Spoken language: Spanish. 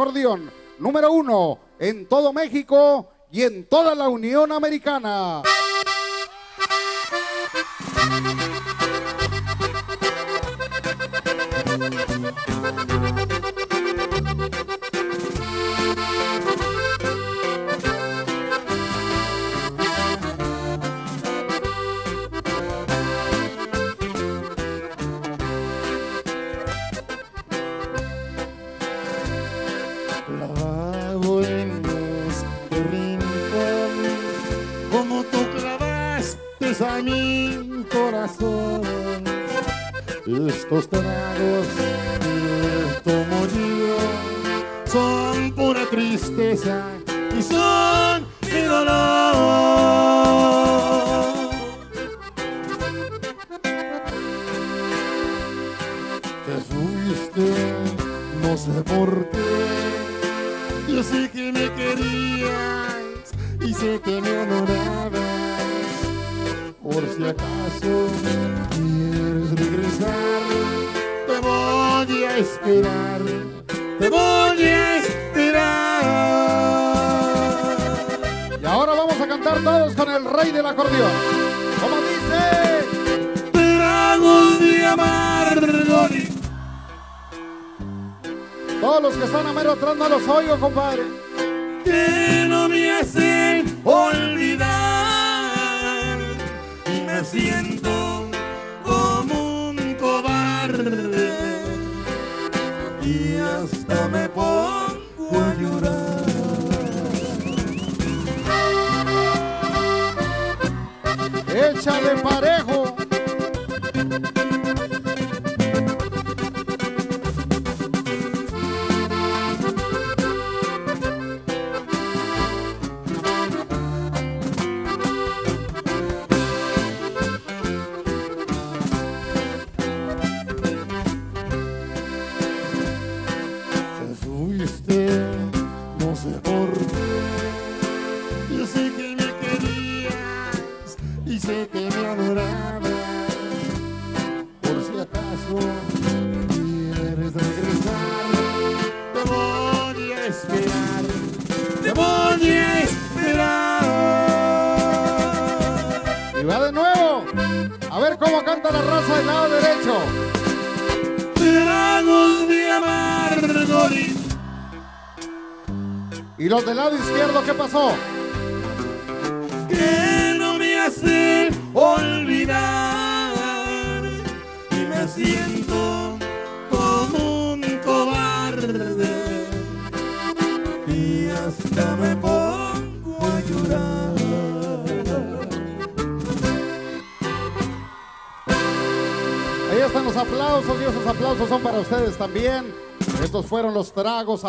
acordeón número uno en todo México y en toda la Unión Americana. A mi corazón. Estos tragos que tomo yo son pura tristeza y son mi dolor. Te fuiste, no sé por qué. Yo sé que me querías y sé que me adorabas. Por si acaso quieres regresar, te voy a esperar, te voy a esperar. Y ahora vamos a cantar todos con el rey del acordeón. Como dice, Tragos de amargo todos los que están a mero atrás no los oigo, compadre. que no me hacen olvidar me siento como un cobarde y hasta me pongo a llorar. Échale parejo. Por qué. Yo sé que me querías y sé que me adorabas. Por si acaso quieres regresar, te voy a esperar, te voy a esperar. Y va de nuevo. A ver cómo canta la raza del lado derecho. Tragos de amargo Y los del lado izquierdo, ¿qué pasó? que no me hace olvidar y me siento como un cobarde y hasta me pongo a llorar. Ahí están los aplausos y esos aplausos son para ustedes también. Estos fueron los tragos.